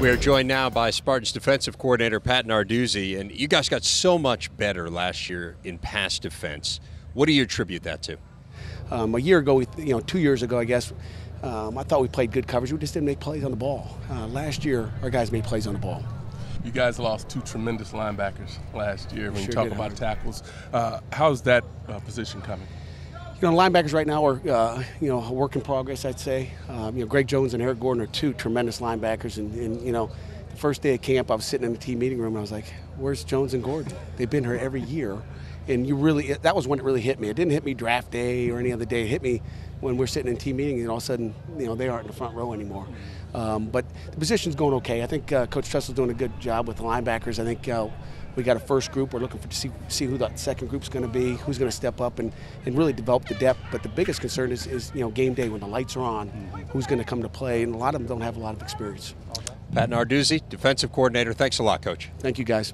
We are joined now by Spartans defensive coordinator Pat Narduzzi, and you guys got so much better last year in pass defense. What do you attribute that to? Um, a year ago, we, you know, two years ago, I guess, um, I thought we played good coverage. We just didn't make plays on the ball. Uh, last year, our guys made plays on the ball. You guys lost two tremendous linebackers last year. When Sure you talk did. about tackles, uh, how's that uh, position coming? You know, linebackers right now are, uh, you know, a work in progress, I'd say. Um, you know, Greg Jones and Eric Gordon are two tremendous linebackers. And, and, you know, the first day of camp, I was sitting in the team meeting room and I was like, where's Jones and Gordon? They've been here every year. And you really, that was when it really hit me. It didn't hit me draft day or any other day. It hit me when we're sitting in team meeting and all of a sudden, you know, they aren't in the front row anymore. Um, but the position's going okay. I think uh, Coach Tressel's doing a good job with the linebackers. I think uh, we got a first group. We're looking for to see, see who that second group's going to be, who's going to step up and, and really develop the depth. But the biggest concern is, is you know game day when the lights are on, who's going to come to play, and a lot of them don't have a lot of experience. Pat Narduzzi, defensive coordinator. Thanks a lot, Coach. Thank you guys.